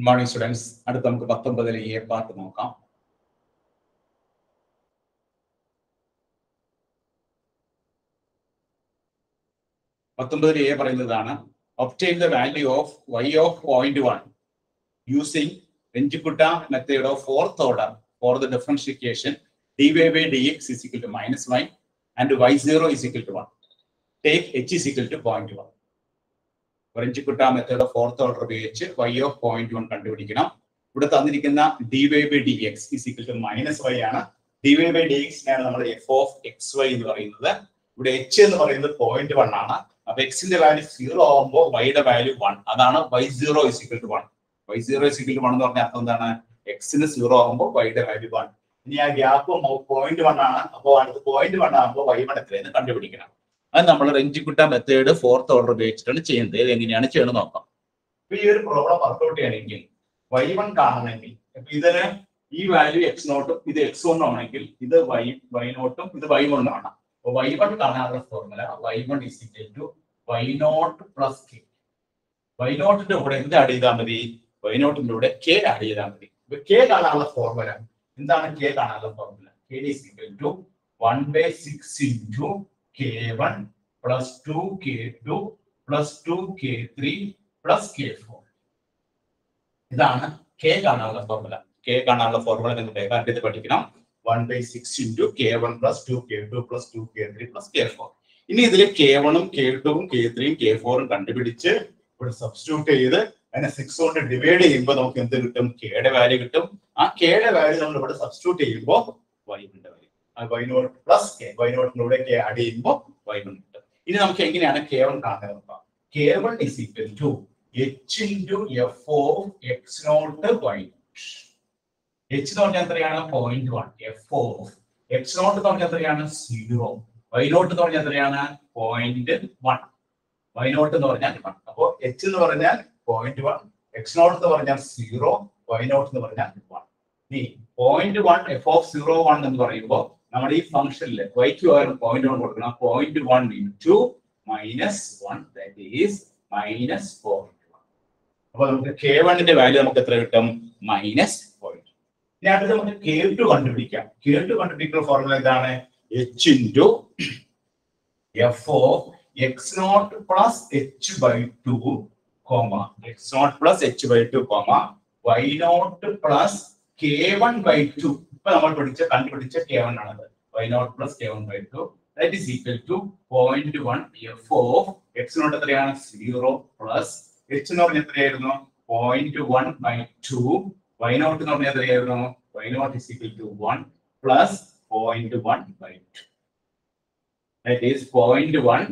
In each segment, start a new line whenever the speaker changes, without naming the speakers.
Good morning students അടുത്ത നമുക്ക് പത്തൊമ്പതിലെ എ പാർട്ട് നോക്കാം. പത്തൊമ്പതിലെ എ പറയുന്നതാണ് obtain the value of y of point one using Runge Kutta method of fourth order for the differentiation d y by d x is equal to minus y and y zero is to one take h is equal to point one Runge Kutta method fourth order ഉപയോഗിച്ച് y of point one കണ്ടുപിടിക്കണം. ഇവിടെ തന്നിരിക്കുന്ന d y by d x is equal to minus y ആണ്. D y by d എക്സിനാണ് നമ്മൾ F of X Y എന്ന് പറയുന്നത്. ഇവിടെ H എന്ന് പറയുന്നത് പോയിന്റ് വൺ ആണ്. അപ്പൊ എക്സിന്റെ വാല്യൂ സീറോ ആകുമ്പോൾ വൈയുടെ വാല്യൂ വൺ അതാണ് y zero is equal to one y zero is equal to one എന്ന് പറഞ്ഞ അർത്ഥം എന്താണ്? എക്സിന് സീറോ ആകുമ്പോൾ വൈയുടെ വാല്യൂ വൺ ഇനി ആ ഗ്യാപ്പ് പോയിന്റ് വൺ ആണ്. അപ്പോൾ അടുത്ത് പോയിന്റ് വൺ ആകുമ്പോൾ വൈ വൺ എത്രയെന്ന് കണ്ടുപിടിക്കണം. അത് നമ്മൾ രഞ്ജിക്കുട്ട മെത്തേഡ് ഫോർത്ത് ഓർഡർ ഉപയോഗിച്ചിട്ടാണ് ചെയ്യുന്നത്. ഇത് എങ്ങനെയാണ് ചെയ്യണം നോക്കാം. ഈ ഒരു പ്രോബ്ലം വർക്ക്ഔട്ട് ചെയ്യണമെങ്കിൽ വൈ വൺ കാണണമെങ്കിൽ ഇതിന് ഈ വാല്യൂ എക്സ് നോട്ടും ഇത് എക്സ് വണ്ണും ആണെങ്കിൽ ഇത് വൈ വൈ നോട്ടും ഇത് വൈ വൺ ആണ്. അപ്പൊ വൈ വൺ കാണാനുള്ള formula y one is equal to y naught plus k y നോട്ടിന്റെ കൂടെ എന്ത് ആഡ് ചെയ്താൽ മതി? വൈ നോട്ടിന്റെ കൂടെ കെ ആഡ് ചെയ്താൽ മതി. കെ കാണാനുള്ള ഫോർമുല എന്താണ്? കെ കാണാനുള്ള formula k is equal to one by six into k one plus two k two plus two k three plus k four ഇതാണ് കെ കാണാനുള്ള ഫോർമുല കെ കാണാനുള്ള ഫോർമുല നിങ്ങൾ വേഗം ഇത് പഠിക്കണം. One by six into k one plus two k two plus two k three plus k four ഇനി ഇതിൽ k വണും കെ ടുവും കെ ത്രീയും കെ ഫോറും കണ്ടുപിടിച്ച് ഇവിടെ സബ്സ്റ്റിറ്റ്യൂട്ട് ചെയ്ത് അതിനെ സിക്സ് കൊണ്ട് ഡിവൈഡ് ചെയ്യുമ്പോൾ നമുക്ക് എന്ത് കിട്ടും? കെയുടെ വാല്യൂ കിട്ടും. ആ കെയുടെ വാല്യൂ നമ്മൾ ഇവിടെ സബ്സ്റ്റിറ്റ്യൂട്ട് ചെയ്യുമ്പോൾ വൈബിന്റെ value y naught plus k k add ചെയ്യുമ്പോൾ വൈബിന് കിട്ടും. ഇനി നമുക്ക് എങ്ങനെയാണ് കെ വൺ കാണാൻ നോക്കാം. K one is equal to h into f of x naught y h എന്ന് പറഞ്ഞാൽ എത്രയാണ്? Point one f x naught എന്ന് പറഞ്ഞാൽ എത്രയാണ്? സീറോ വൈ നോട്ട് എന്ന് പറഞ്ഞാൽ എത്രയാണ്? പോയിന്റ് വൺ വൈ നോട്ട് എന്ന് പറഞ്ഞാൽ വൺ അപ്പോൾ എച്ച് എന്ന് പറഞ്ഞാൽ പോയിന്റ് വൺ എക്സ് നോട്ട് എന്ന് പറഞ്ഞാൽ സീറോ വൈ നോട്ട് എന്ന് പറഞ്ഞാൽ വൺ ഇനി point one f of zero one എന്ന് പറയുമ്പോൾ നമ്മുടെ ഈ ഫംഗ്ഷനിൽ വൈക്ക് പകരം പോയിന്റ് വൺ കൊടുക്കണം. Point one into minus one that is minus point one അപ്പൊ നമുക്ക് കെ വണ്ണിന്റെ വാല്യൂ നമുക്ക് എത്ര കിട്ടും? മൈനസ് പോയിന്റ് ഇനി അടുത്ത് നമുക്ക് കെ ടു കണ്ടുപിടിക്കാം. കെ ടു കണ്ടുപിടിക്കുന്ന ഫോർമുല എന്താണ് h into f o x naught plus h by two comma x naught plus h by two comma y naught plus k one by two ഇപ്പൊ നമ്മൾ പഠിച്ച കണ്ടുപിടിച്ച കെ വൺ ആണത്. Y naught plus k one by two that is equal to point one f of x naught എത്രയാണ്? Zero plus h എന്ന് പറഞ്ഞ എത്രയായിരുന്നു? Point one by two y naught എന്ന് പറഞ്ഞ എത്രയായിരുന്നു? Y naught is equal to one plus point one by two that is point one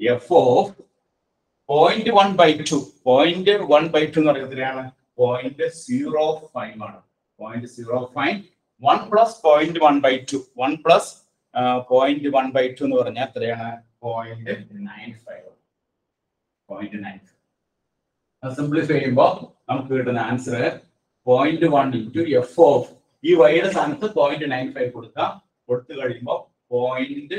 f of point one by two point one by two എന്ന് പറയുന്നത് എത്രയാണ്? Point zero five ആണ്. Point zero five one plus point one by two one plus point one by two എന്ന് പറഞ്ഞാൽ എത്രയാണ്? Point nine five point nine five simplify ചെയ്യുമ്പോൾ നമുക്ക് കിട്ടുന്ന answer point one into f of ഈ വൈയുടെ സ്ഥാനത്ത് പോയിന്റ് നയൻ ഫൈവ് കൊടുക്കാം. കൊടുത്തു കഴിയുമ്പോൾ point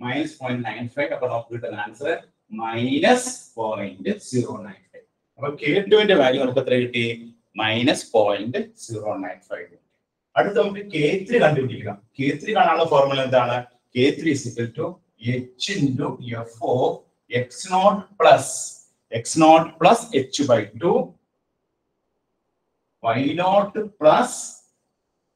minus point nine five അപ്പൊ നമുക്ക് കിട്ടുന്ന answer minus point zero nine five അപ്പൊ കെ ടുവിന്റെ വാല്യൂ നമുക്ക് എത്ര കിട്ടി? Minus point zero nine five അടുത്ത നമുക്ക് കെ ത്രീ കണ്ടുപിടിക്കാം. കെ ത്രീ കാണാനുള്ള ഫോർമുല എന്താണ്? K three is equal to h into f o x naught plus x naught plus h by two y naught plus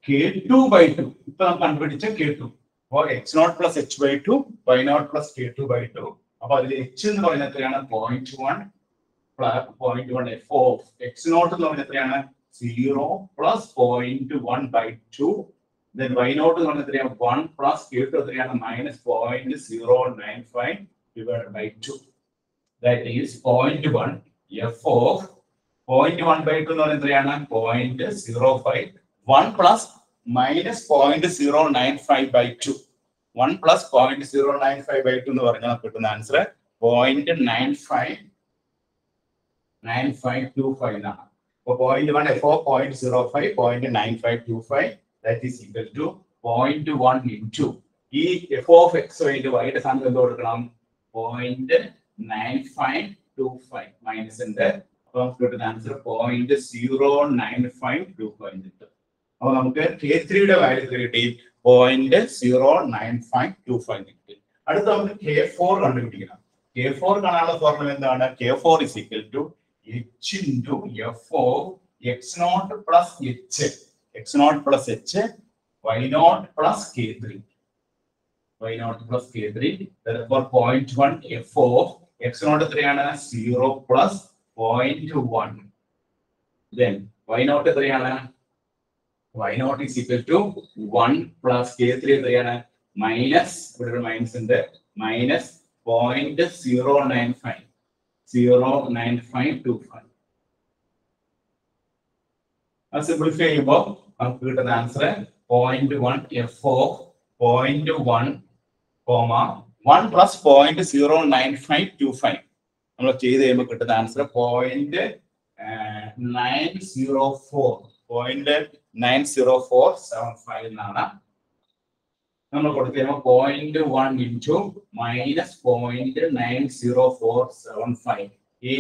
k two by two ഇപ്പൊ നമുക്ക് കണ്ടുപിടിച്ച k two അപ്പോൾ x naught plus h by two y naught plus k two by two അപ്പൊ അതിൽ h എന്ന് പറയുന്നത് എത്രയാണ്? Point one point one f of x naught എന്ന് പറയുന്നത് എത്രയാണ്? Zero plus point one by two then y naught എന്ന് പറഞ്ഞാൽ എത്രയാണ്? വൺ പ്ലസ് കേട്ട് ടു എത്രയാണ്? Minus point zero nine five divide by two that is point one f of point one by two എന്ന് പറഞ്ഞാൽ എത്രയാണ്? Point zero five one plus minus point zero nine five by two one plus point zero nine five by two എന്ന് പറഞ്ഞാൽ കിട്ടുന്ന answer point nine five nine five two five എന്നാണ്. Five two five that is equal to point one into ഈ F of X വൈന്റെ വൈയുടെ സ്ഥാനത്ത് എന്ത് കൊടുക്കണം? Point nine five two five മൈനസിന്റെ അപ്പൊ നമുക്ക് കിട്ടുന്ന answer point zero nine five two five കിട്ടും. അപ്പൊ നമുക്ക് കെ ത്രീയുടെ വാല്യൂ കിട്ടി point zero nine five two five കിട്ടി. അടുത്ത നമുക്ക് കെ ഫോർ കണ്ടുപിടിക്കണം. കെ ഫോർ കാണാനുള്ള ഫോർമുല എന്താണ്? K four is equal to H into F of X naught plus H X naught plus H Y naught plus K three Y naught plus K three point one F of X naught എത്രയാണ് zero plus point one then Y naught എത്രയാണ് Y naught is equal to one plus K three എത്രയാണ് minus ഇവിടെ ഒരു minus ഉണ്ട് minus point zero nine five zero nine five two five അത് simplify ചെയ്യുമ്പോൾ നമുക്ക് കിട്ടുന്ന answer point one F of point one comma one plus point zero nine five two five നമ്മൾ ചെയ്ത് കഴിയുമ്പോൾ കിട്ടുന്ന answer point nine zero four point nine zero four seven five എന്നാണ് നമ്മൾ കൊടുത്തു കഴിയുമ്പോൾ point one into minus point nine zero four seven five ഈ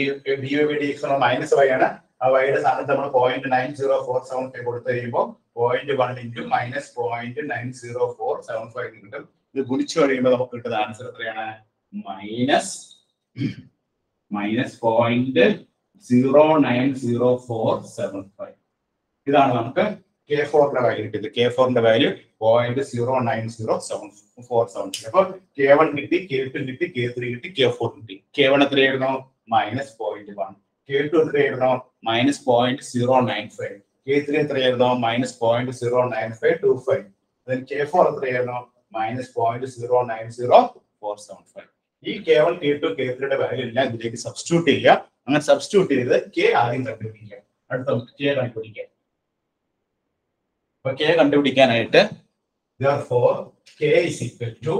D O B D X minus Y ആണ്. ആ വൈയുടെ സ്ഥാനത്ത് നമ്മൾ point nine zero four seven five കൊടുത്തു കഴിയുമ്പോൾ point one into minus point nine zero four seven five കിട്ടും. ഇത് ഗുണിച്ചു കഴിയുമ്പോൾ നമുക്ക് കിട്ടുന്ന ആൻസർ എത്രയാണ്? Minus minus point zero nine zero four seven five ഇതാണ് നമുക്ക് കെ ഫോറിന്റെ വാല്യൂ കിട്ടിയത്. കെ ഫോറിന്റെ value point zero nine zero seven four seven അപ്പൊ കെ വൺ കിട്ടി കെ ടു കിട്ടി കെ ത്രീ കിട്ടി കെ ഫോർ കിട്ടി. കെ വൺ എത്രയായിരുന്നു? Minus point one K two എത്രയായിരുന്നു? Minus point zero nine five K three എത്രയായിരുന്നു? Minus point zero nine five two five K four എത്രയായിരുന്നു? Minus point zero nine zero four seven five ഈ K one K two K ത്രീയുടെ value എല്ലാം ഇതിലേക്ക് substitute ചെയ്യുക. അങ്ങനെ substitute ചെയ്ത് K ആദ്യം കണ്ടുപിടിക്കുക. അടുത്ത കെ കണ്ടുപിടിക്കുക അപ്പൊ കെ കണ്ടുപിടിക്കാനായിട്ട് therefore k is equal to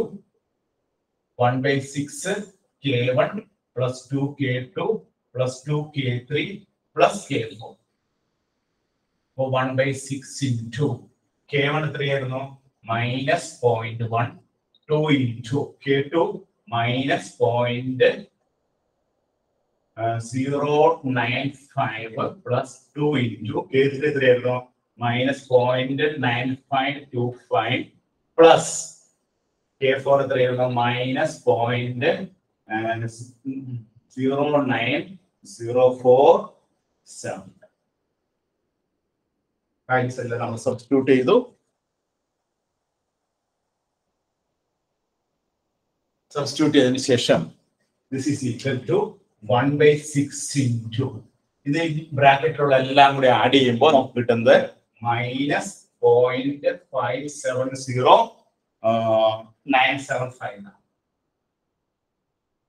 1 by 6 k1 plus 2 k2 plus 2 k3 plus k4 അപ്പൊ 1 by 6 into k1 എത്രയായിരുന്നു? Minus point one two into K two minus point zero nine five plus two into K three എത്രയായിരുന്നു? Minus point nine five two five plus K four എത്രയായിരുന്നു minus point zero nine zero four seven values എല്ലാം നമ്മൾ substitute ചെയ്തു. Substitute ചെയ്തതിന് ശേഷം this is equal to one by six into ഇത് ബ്രാക്കറ്റിലുള്ള എല്ലാം കൂടി ആഡ് ചെയ്യുമ്പോൾ നമുക്ക് കിട്ടുന്നത് minus point five seven zero nine seven five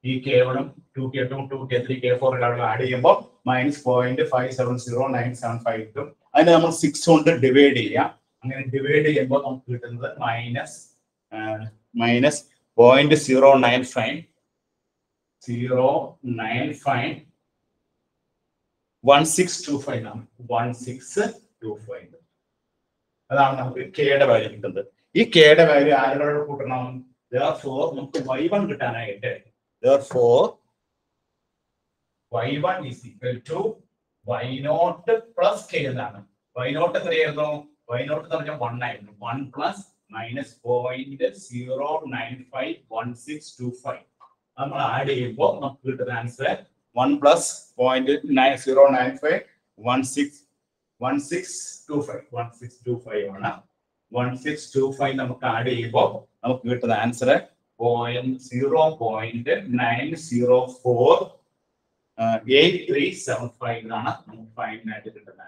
ഈ K വണും two K two two K three K four add ചെയ്യുമ്പോൾ minus point five seven zero nine seven five കിട്ടും അതിനെ നമ്മൾ സിക്സ് കൊണ്ട് ഡിവൈഡ് ചെയ്യാം. അങ്ങനെ ഡിവൈഡ് ചെയ്യുമ്പോൾ നമുക്ക് കിട്ടുന്നത് minus minus point zero nine five zero nine five one six two five ആണ്. വൺ സിക്സ് ടു ഫൈവ് അതാണ് നമുക്ക് കെയുടെ വാല്യൂ കിട്ടുന്നത്. ഈ കെയുടെ വാല്യൂ ആരോട് കൂട്ടണം? ഫോർ നമുക്ക് വൈ വൺ കിട്ടാനായിട്ട് for Y one is equal to Y naught plus K എന്നാണ്. വൈ നോട്ട് എത്രയായിരുന്നു? വൈ നോട്ട് എന്ന് പറഞ്ഞാൽ വൺ ആയിരുന്നു. One plus minus point zero nine five one six two five നമ്മൾ ആഡ് ചെയ്യുമ്പോൾ നമുക്ക് കിട്ടുന്ന answer one plus point zero nine five one six one six two five one six two five ആണ്. One six two five നമുക്ക് add ചെയ്യുമ്പോൾ നമുക്ക് കിട്ടുന്ന answer point zero point nine zero four eight three seven five നമുക്ക് കിട്ടുന്ന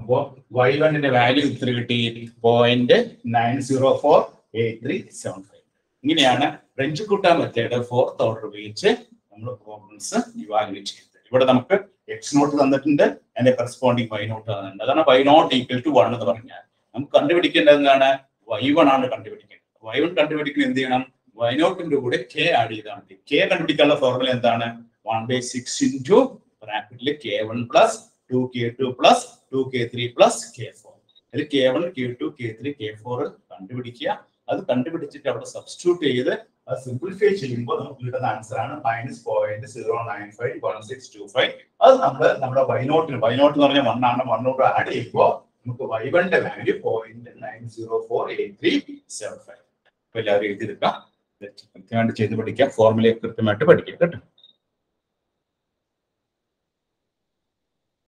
അപ്പോ Y വണ്ണിന്റെ value ഇത്ര കിട്ടി. Point nine zero four eight three seven five ഇങ്ങനെയാണ് Runge Kutta method fourth order ഉപയോഗിച്ച് നമ്മൾ പ്രോബ്ലംസ് ഇവാലുവേറ്റ് ചെയ്യുന്നത് ഇവിടെ നമുക്ക് എക്സ് നോട്ട് തന്നിട്ടുണ്ട് അതിന്റെ കറസ്പോണ്ടിങ് വൈ നോട്ട് തന്നിട്ടുണ്ട്. അതാണ് Y naught equal to one എന്ന് പറഞ്ഞാൽ നമുക്ക് കണ്ടുപിടിക്കേണ്ടത് എന്താണ്? വൈ വൺ ആണ് കണ്ടുപിടിക്കേണ്ടത്. വൈ വൺ കണ്ടുപിടിക്കുന്ന എന്ത് ചെയ്യണം? വൈ നോട്ടിന്റെ കൂടെ കെ ആഡ് ചെയ്താൽ മതി. കെ കണ്ടുപിടിക്കാനുള്ള ഫോർമുല എന്താണ്? വൺ ബൈ സിക്സ് ഇന്റു ബ്രാക്കറ്റിൽ K one plus two K two plus two K three plus K four അതിൽ K one K two K three K four കണ്ടുപിടിക്കുക. അത് കണ്ടുപിടിച്ചിട്ട് അവിടെ സബ്സ്റ്റിറ്റ്യൂട്ട് ചെയ്ത്
സിംപ്ലിഫൈ ചെയ്യുമ്പോൾ നമുക്ക് കിട്ടുന്ന ആൻസർ ആണ് minus point zero nine five one six two five അത് നമ്മൾ നമ്മുടെ വൈനോട്ടിന് വൈനോട്ട് എന്ന് പറഞ്ഞാൽ വൺ ആണ് വണ്ണോട്ട് ആഡ് ചെയ്യുമ്പോൾ നമുക്ക് വൈ വണ്ണിന്റെ value point nine zero four eight three seven five
അപ്പൊ എല്ലാവരും എഴുതിയെടുക്കാം കൃത്യമായിട്ട് ചെയ്ത് പഠിക്കാം. ഫോർമുലയെ കൃത്യമായിട്ട് പഠിക്കാം. കേട്ടോ?